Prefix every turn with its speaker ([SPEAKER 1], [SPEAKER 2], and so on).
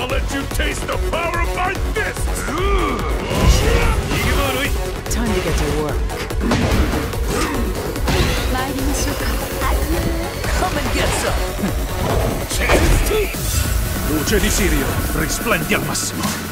[SPEAKER 1] I'll let you taste the power of my fists!
[SPEAKER 2] Time to get to work.
[SPEAKER 3] Come and get some.
[SPEAKER 1] Luce di Sirio, risplendi al massimo.